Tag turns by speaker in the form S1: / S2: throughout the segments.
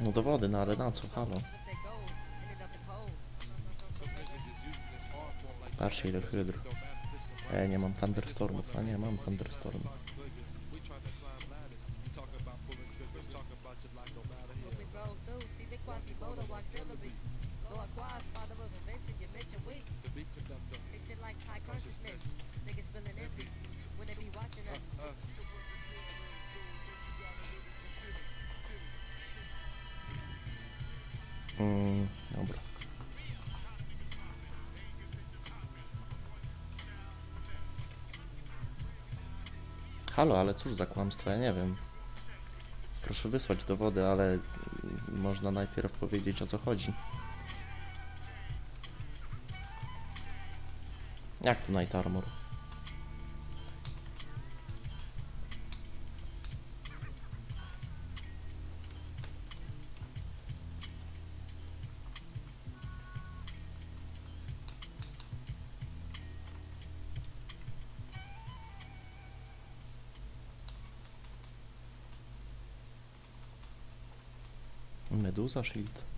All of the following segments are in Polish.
S1: No dowody, no ale na co? Halo. Patrzcie ile hydr. Ej, nie mam thunderstormów. A nie, mam thunderstormy.
S2: Consciousness. Niggas feeling envy when they be watching us.
S1: Mm, dobra. Halo, ale cóż za kłamstwo, ja nie wiem. Proszę wysłać dowody, ale mm, można najpierw powiedzieć o co chodzi. Jak to Night Armor? Meduza Shield.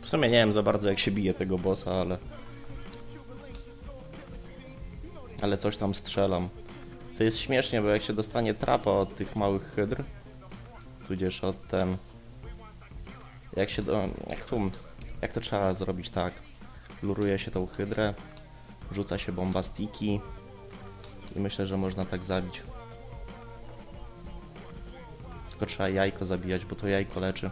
S1: W sumie nie wiem za bardzo jak się bije tego bossa, ale... Ale coś tam strzelam. To jest śmiesznie, bo jak się dostanie trapa od tych małych hydr, tudzież od ten... Jak się do... Jak, tu, jak to trzeba zrobić tak? Luruje się tą hydrę, rzuca się bombastiki i myślę, że można tak zabić. Tylko trzeba jajko zabijać, bo to jajko leczy.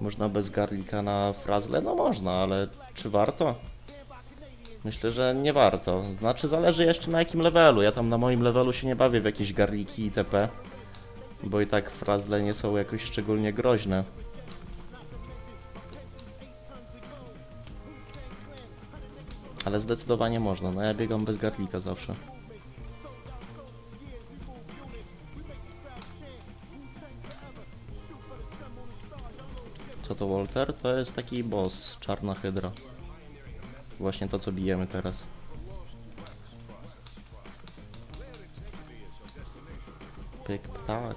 S1: Można bez garlika na frazle? No można, ale czy warto? Myślę, że nie warto. Znaczy zależy jeszcze na jakim levelu. Ja tam na moim levelu się nie bawię w jakieś garliki itp. Bo i tak frazle nie są jakoś szczególnie groźne. Ale zdecydowanie można. No ja biegam bez garlika zawsze. Co to Walter? To jest taki boss, czarna hydra. Właśnie to co bijemy teraz. Pyk ptak.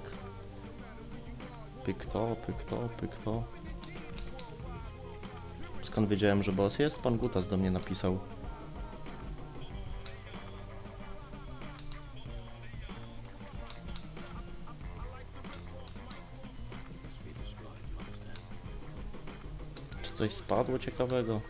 S1: Pyk to, pyk to, pyk to. Skąd wiedziałem, że boss jest? Pan Gutas do mnie napisał. Coś spadło ciekawego?